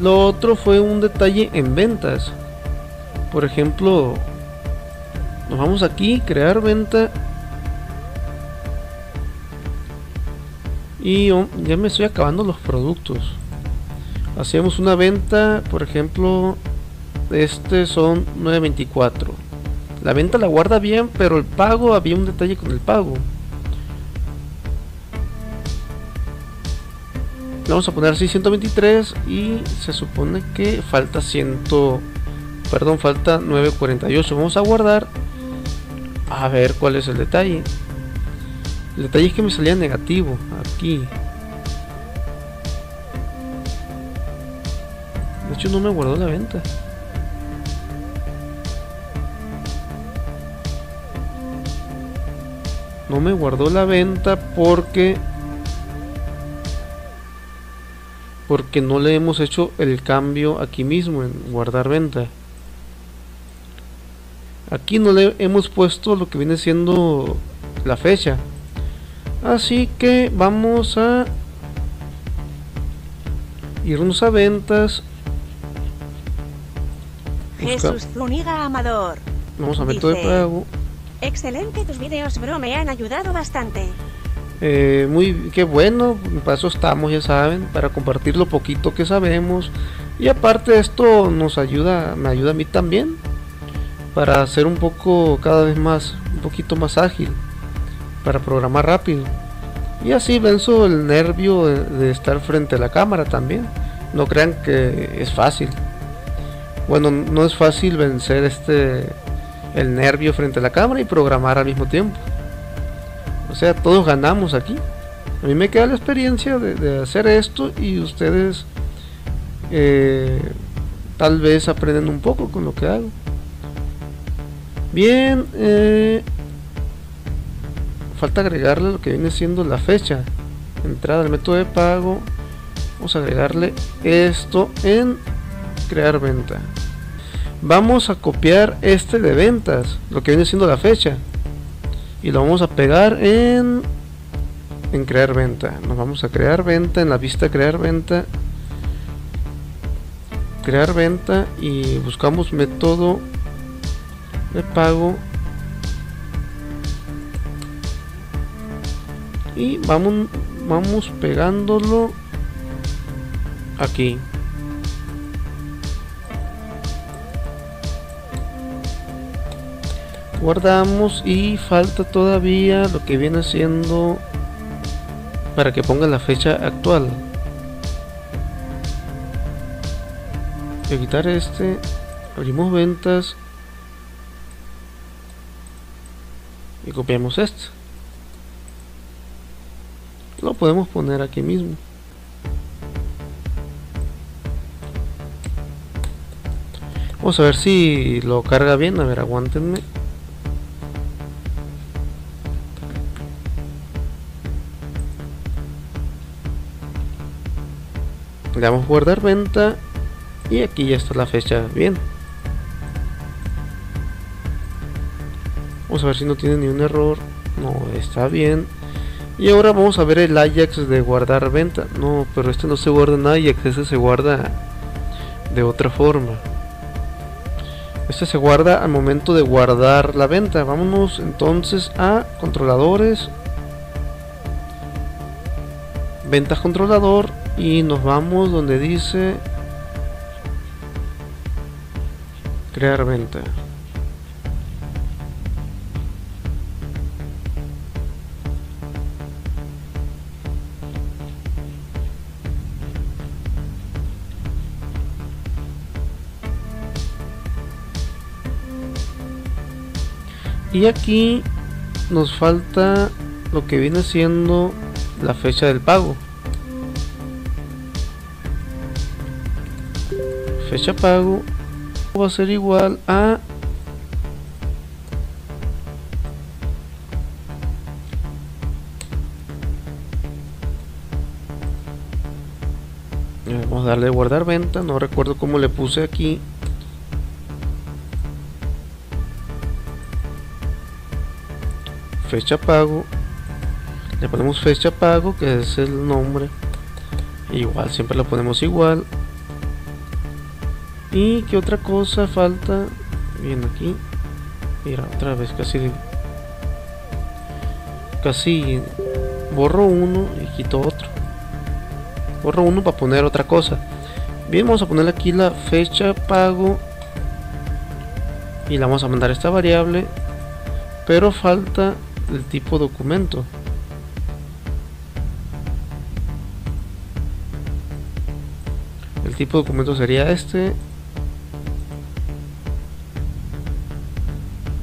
lo otro fue un detalle en ventas. Por ejemplo, nos vamos aquí, crear venta. Y oh, ya me estoy acabando los productos. Hacíamos una venta, por ejemplo, este son 9.24. La venta la guarda bien, pero el pago, había un detalle con el pago. Vamos a poner así 123 y se supone que falta 100 perdón falta 948 vamos a guardar a ver cuál es el detalle. El detalle es que me salía negativo aquí. De hecho no me guardó la venta. No me guardó la venta porque porque no le hemos hecho el cambio aquí mismo en guardar venta. Aquí no le hemos puesto lo que viene siendo la fecha. Así que vamos a irnos a ventas. Jesús Zuniga Amador. Vamos a método de pago. Excelente tus videos bro me han ayudado bastante eh, muy qué bueno, para eso estamos, ya saben, para compartir lo poquito que sabemos. Y aparte esto nos ayuda, me ayuda a mí también para ser un poco cada vez más, un poquito más ágil, para programar rápido. Y así venzo el nervio de, estar frente a la cámara también. No crean que es fácil. Bueno, no es fácil vencer este el nervio frente a la cámara y programar al mismo tiempo. Sea, todos ganamos aquí. A mí me queda la experiencia de, hacer esto y ustedes eh, tal vez aprenden un poco con lo que hago. Bien, eh, falta agregarle lo que viene siendo la fecha. Entrada al método de pago. Vamos a agregarle esto en crear venta. Vamos a copiar este de ventas, lo que viene siendo la fecha y lo vamos a pegar en en crear venta. Nos vamos a crear venta en la vista crear venta. Crear venta y buscamos método de pago. Y vamos vamos pegándolo aquí guardamos y falta todavía lo que viene siendo para que ponga la fecha actual. Evitar este abrimos ventas y copiamos este. Lo podemos poner aquí mismo. Vamos a ver si lo carga bien a ver aguántenme le damos guardar venta y aquí ya está la fecha. Bien. Vamos a ver si no tiene ni un error. No está bien. Y ahora vamos a ver el Ajax de guardar venta. No pero este no se guarda en Ajax este se guarda de otra forma. Este se guarda al momento de guardar la venta. Vámonos entonces a controladores. Ventas controlador y nos vamos donde dice crear venta. Y aquí nos falta lo que viene siendo la fecha del pago fecha pago va a ser igual a vamos a darle guardar venta no recuerdo cómo le puse aquí. Fecha pago. Le ponemos fecha pago que es el nombre. Igual siempre lo ponemos igual y qué otra cosa falta. Bien aquí. Mira otra vez casi casi borro uno y quito otro. Borro uno para poner otra cosa. Bien vamos a poner aquí la fecha pago. Y la vamos a mandar a esta variable. Pero falta el tipo documento. El tipo documento sería este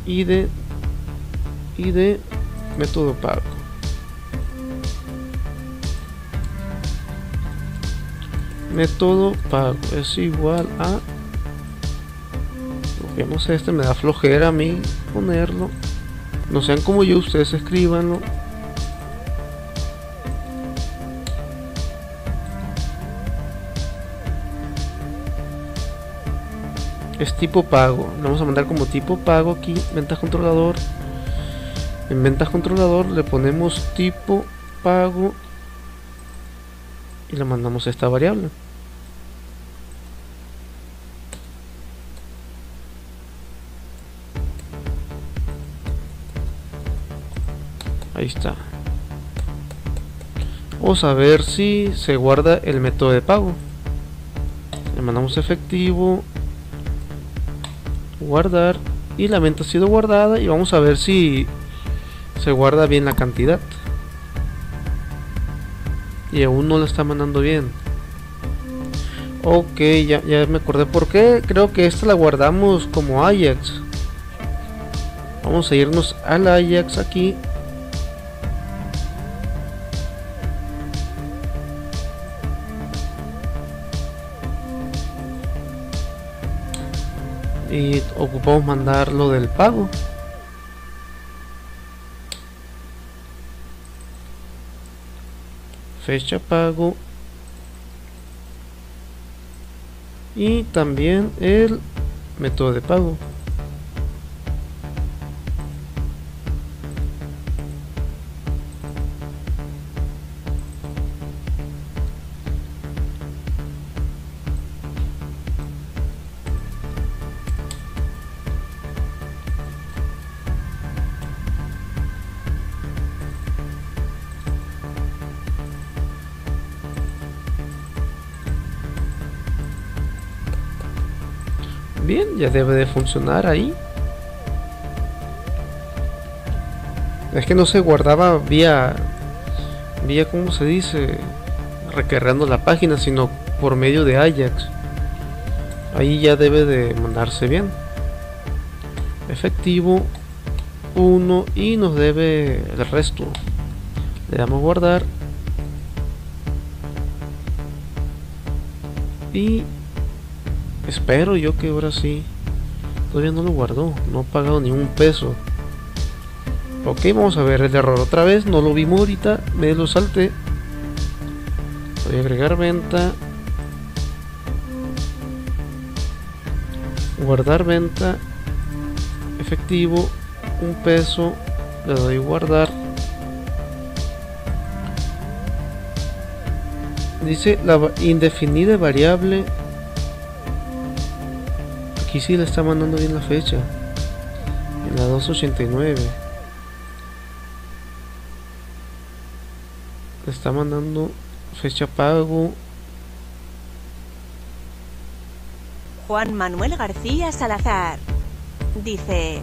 y de y de método pago. Método pago es igual a vemos este me da flojera a mí ponerlo. No sean como yo ustedes escribanlo es tipo pago. Lo vamos a mandar como tipo pago aquí. Ventas controlador. En ventas controlador le ponemos tipo pago y le mandamos esta variable. Ahí está. Vamos a ver si se guarda el método de pago. Le mandamos efectivo guardar. Y la venta ha sido guardada y vamos a ver si se guarda bien la cantidad. Y aún no la está mandando bien. Ok ya, ya me acordé por qué. Creo que esta la guardamos como Ajax. Vamos a irnos al Ajax aquí y ocupamos mandar lo del pago. Fecha pago. Y también el método de pago Bien, ya debe de funcionar ahí. Es que no se guardaba vía, vía, ¿cómo se dice? Recargando la página, sino por medio de Ajax. Ahí ya debe de mandarse bien. Efectivo 1 y nos debe el resto. Le damos guardar. Y Espero yo que ahora sí. Todavía no lo guardó. No ha pagado ni un peso. Ok, vamos a ver el error otra vez. No lo vimos ahorita. Me lo salté. Voy a agregar venta. Guardar venta. Efectivo. Un peso. Le doy guardar. Dice la indefinida variable Aquí sí le está mandando bien la fecha. En la 289. Le está mandando fecha pago. Juan Manuel García Salazar. Dice...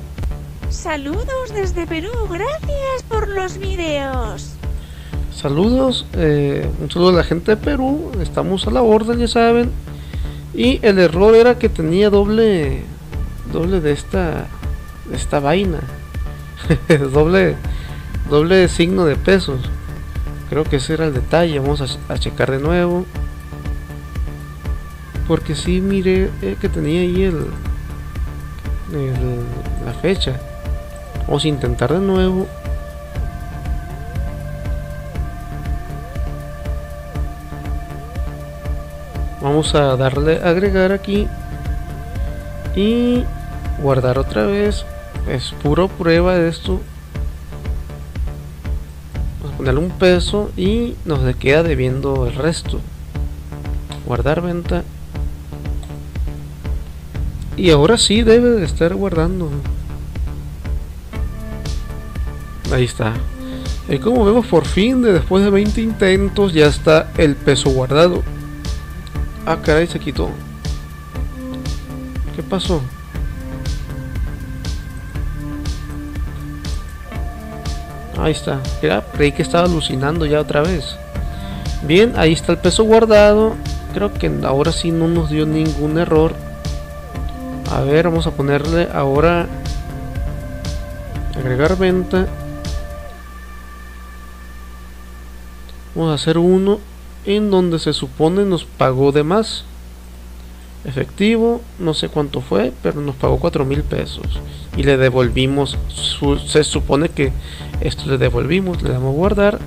Saludos desde Perú, gracias por los videos. Saludos, eh, un saludo a la gente de Perú, estamos a la orden, ya saben. Y el error era que tenía doble doble de esta de esta vaina. doble doble signo de pesos. Creo que ese era el detalle. Vamos a, checar de nuevo. Porque si mire eh, que tenía ahí el la fecha. Vamos a intentar de nuevo. Vamos a darle agregar aquí y guardar otra vez es puro prueba de esto vamos a ponerle un peso y nos queda debiendo el resto guardar venta Y ahora sí debe de estar guardando. Ahí está. Y como vemos por fin, de después de 20 intentos, ya está el peso guardado. Ah, caray, se quitó. ¿Qué pasó? Ahí está. creí que estaba alucinando ya otra vez. Bien, ahí está el peso guardado. Creo que ahora sí no nos dio ningún error. A ver, vamos a ponerle ahora agregar venta. Vamos a hacer uno en donde se supone nos pagó de más. Efectivo, no sé cuánto fue, pero nos pagó 4 mil pesos. Y le devolvimos, se supone que esto le devolvimos, le damos guardar.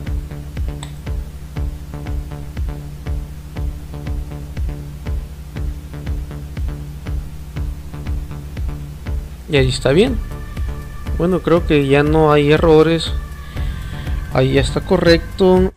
Y ahí está bien. Bueno, creo que ya no hay errores. Ahí está correcto.